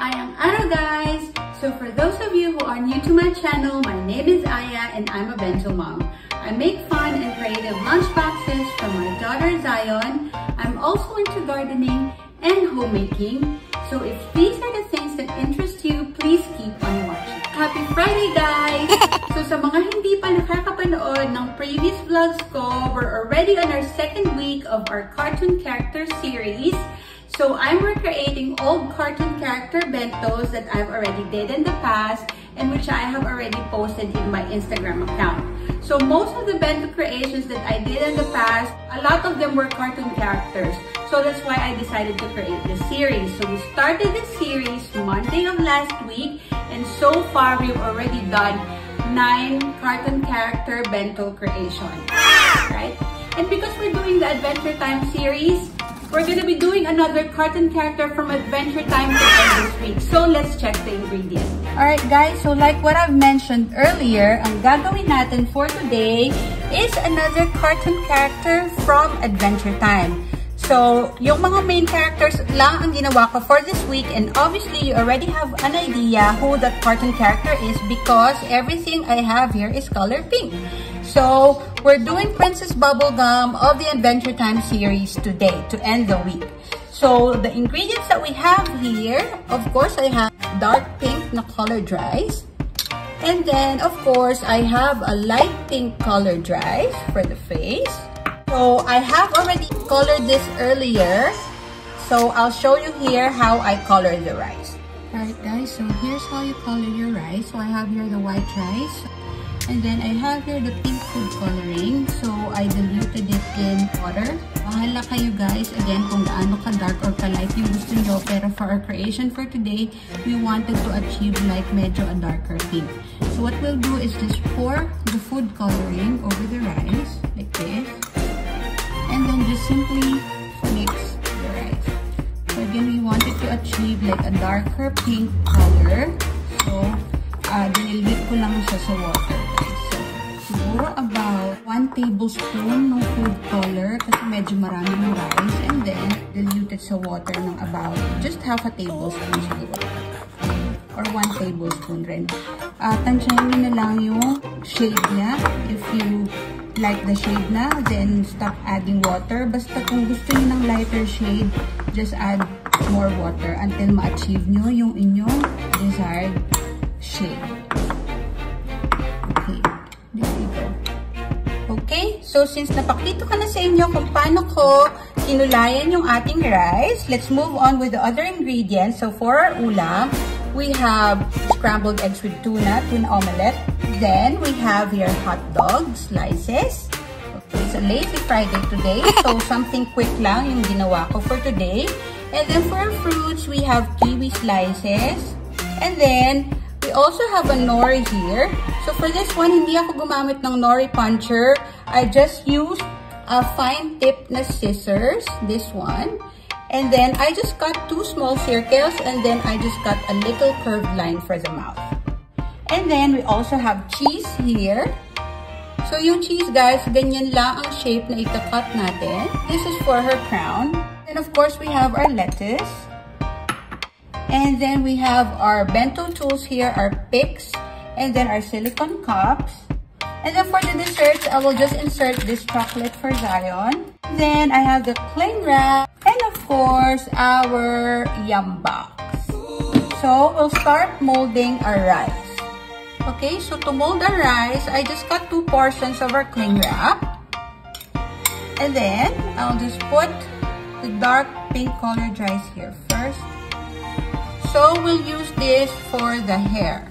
Ayang Araw guys! So for those of you who are new to my channel, my name is Aya and I'm a bento mom. I make fun and creative lunch boxes for my daughter Zion. I'm also into gardening and homemaking. So if these are the things that interest you, please keep on watching. Happy Friday guys! so sa mga hindi pa nakakapanood ng previous vlogs ko, we're already on our second week of our cartoon character series. So I'm recreating old cartoon character bentos that I've already did in the past and which I have already posted in my Instagram account. So most of the bento creations that I did in the past, a lot of them were cartoon characters. So that's why I decided to create this series. So we started this series Monday of last week and so far we've already done nine cartoon character bento creations. Right? And because we're doing the Adventure Time series, we're gonna be doing another cartoon character from Adventure Time end this week. So let's check the ingredients. Alright guys, so like what I've mentioned earlier, ang gagawin natin for today is another cartoon character from Adventure Time. So, yung mga main characters lang ang ginawa ko for this week and obviously you already have an idea who that cartoon character is because everything I have here is color pink. So, we're doing Princess Bubblegum of the Adventure Time series today to end the week. So, the ingredients that we have here, of course, I have dark pink na color dries. And then, of course, I have a light pink color dries for the face. So, I have already colored this earlier. So, I'll show you here how I color the rice. Alright guys, so here's how you color your rice. So, I have here the white rice. And then I have here the pink food coloring. So I diluted it in water. Bahala kayo guys, again, kung gaano ka-dark or ka-light yung gusto nyo. Pero for our creation for today, we wanted to achieve like medyo a darker pink. So what we'll do is just pour the food coloring over the rice, like this. And then just simply mix the rice. So again, we wanted to achieve like a darker pink color. So, uh, dinilbit ko lang siya sa water siguro about 1 tablespoon ng food color kasi medyo marami ng rice and then diluted sa water ng about just half a tablespoon siguro. Or 1 tablespoon rin. Uh, tansyahin nyo na lang yung shade niya. If you like the shade na, then stop adding water. Basta kung gusto niyo ng lighter shade, just add more water until ma-achieve nyo yung inyong desired shade. So since napakita ka na sa inyo kung paano ko kinulayan yung ating rice, let's move on with the other ingredients. So for our ulam, we have scrambled eggs with tuna, tuna omelette. Then we have here hot dog slices. Okay, it's a lazy Friday today, so something quick lang yung ginawa ko for today. And then for our fruits, we have kiwi slices. And then, We also have a nori here. So for this one, hindi ako gumamit ng nori puncher. I just used a fine tip na scissors, this one. And then I just cut two small circles and then I just cut a little curved line for the mouth. And then we also have cheese here. So yung cheese guys, ganyan lang ang shape na ika-cut natin. This is for her crown. And of course, we have our lettuce. And then we have our bento tools here, our picks, and then our silicone cups. And then for the desserts, I will just insert this chocolate for Zion. Then I have the cling wrap, and of course, our yum box. So we'll start molding our rice. Okay, so to mold our rice, I just cut two portions of our cling wrap. And then, I'll just put the dark pink colored rice here first. So, we'll use this for the hair.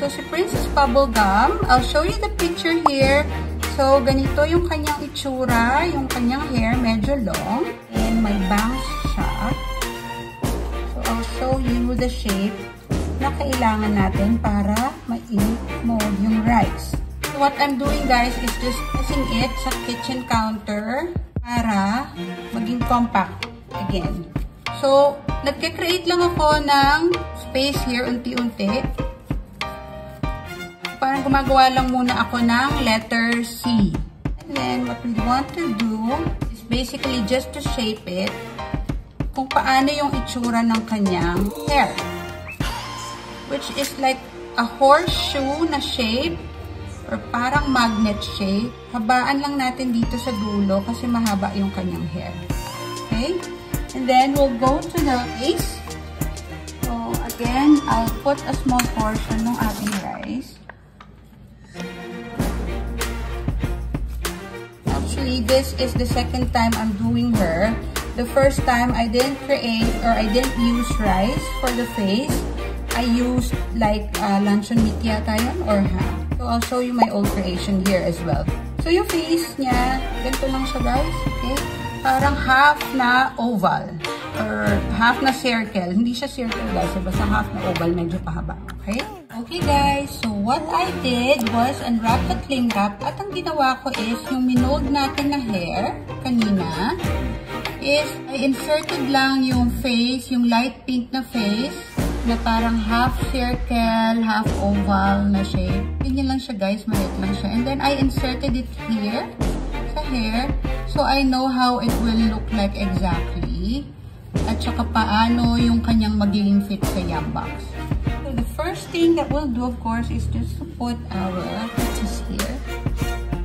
So, si Princess Bubblegum, I'll show you the picture here. So, ganito yung kanyang itsura, yung kanyang hair, medyo long. And may bangs siya. So, I'll show you the shape na kailangan natin para ma-mold yung rice. So, what I'm doing guys is just pressing it sa kitchen counter para maging compact again. So, nagke-create lang ako ng space here unti-unti. Parang gumagawa lang muna ako ng letter C. And then, what we want to do is basically just to shape it kung paano yung itsura ng kanyang hair. Which is like a horseshoe na shape or parang magnet shape. Habaan lang natin dito sa dulo kasi mahaba yung kanyang hair. Okay? And then, we'll go to the base. So, again, I'll put a small portion ng ating rice. Actually, this is the second time I'm doing her. The first time, I didn't create or I didn't use rice for the face. I used like uh, luncheon meat yata yun or ham. So, I'll show you my old creation here as well. So, yung face niya, ganito lang siya guys. Okay? Parang half na oval or half na circle. Hindi siya circle guys. Basta half na oval, medyo pahaba. Okay? Okay guys, so what I did was unwrap the cling wrap at ang ginawa ko is yung minold natin na hair kanina is I inserted lang yung face, yung light pink na face na parang half circle, half oval na shape. Ganyan lang siya guys, maliit lang siya. And then I inserted it here sa hair so I know how it will look like exactly at saka paano yung kanyang magiging fit sa yam box. So the first thing that we'll do of course is just to put our peaches here.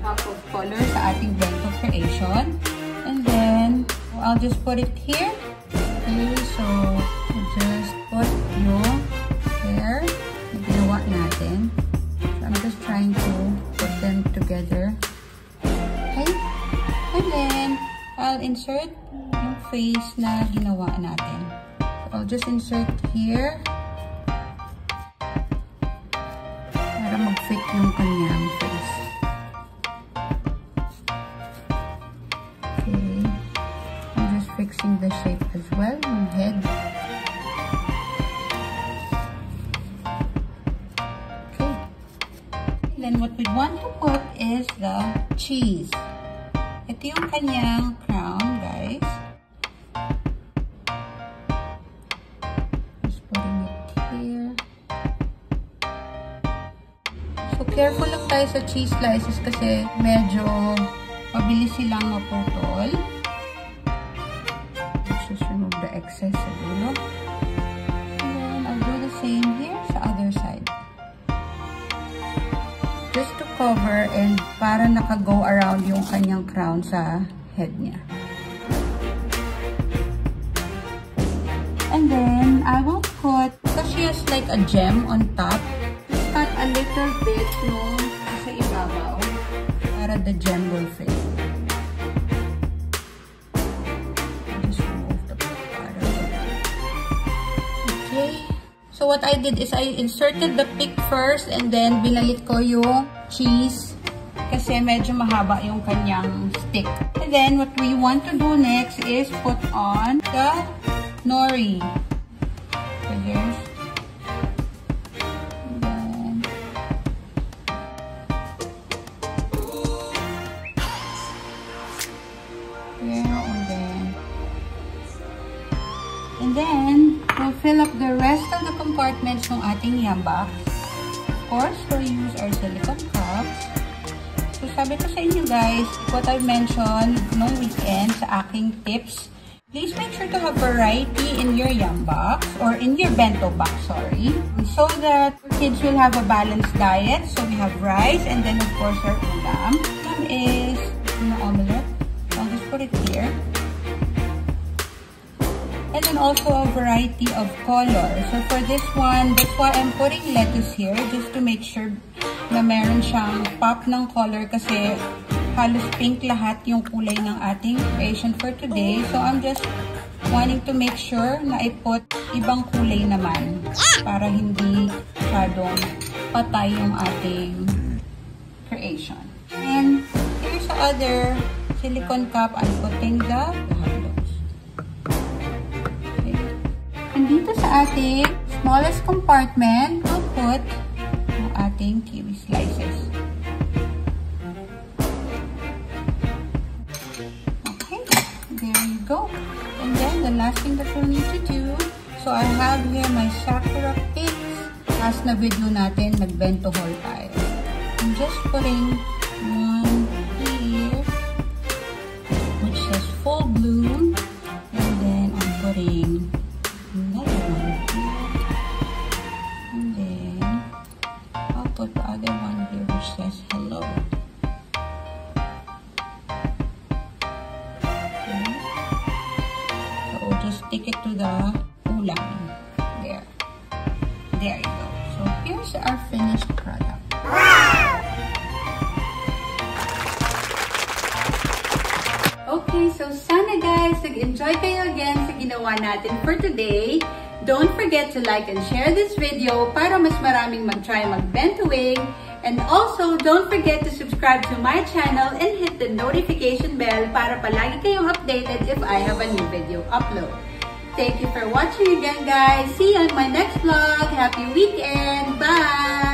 Half of color sa ating bento creation. And then I'll just put it here. Okay, so I'll insert yung face na ginawa natin. So I'll just insert here para mag-fit yung kanyang face. fixing the shape as well, yung head. Okay. And then what we want to put is the cheese. Ito yung kanyang crown, guys. Just putting it here. So, careful lang tayo sa cheese slices kasi medyo mabilis silang maputol the excess sa dulo. Cover and para naka-go around yung kanyang crown sa head niya. And then, I will put, because she has like a gem on top, cut a little bit no, sa ibabaw para the gem will fit. So, what I did is I inserted the pick first and then binalik ko yung cheese kasi medyo mahaba yung kanyang stick. And then, what we want to do next is put on the nori. So, here's And then, we'll fill up the rest of the compartments ng ating yam box. Of course, we'll use our silicone cups. So, sabi ko sa inyo guys, what I mentioned no weekend sa aking tips, please make sure to have variety in your yam box or in your bento box, sorry. So that kids will have a balanced diet. So, we have rice and then of course our ulam. Ulam is an omelette. I'll just put it here. And then also a variety of color. So for this one, that's why I'm putting lettuce here just to make sure na meron siyang pop ng color kasi halos pink lahat yung kulay ng ating creation for today. So I'm just wanting to make sure na i-put ibang kulay naman para hindi masyadong patay yung ating creation. And here's the other silicone cup. I'm putting the dito sa ating smallest compartment, we'll put yung ating kiwi slices. Okay, there you go. And then, the last thing that we'll need to do, so I have here my Sakura Picks. Last na video natin, nagbento haul tayo. I'm just putting stick it to the ulam. There. There you go. So here's our finished product. Okay, so sana guys, nag-enjoy kayo again sa ginawa natin for today. Don't forget to like and share this video para mas maraming mag-try mag-bent wing. And also, don't forget to subscribe to my channel and hit the notification bell para palagi kayong updated if I have a new video upload. Thank you for watching again, guys. See you on my next vlog. Happy weekend. Bye!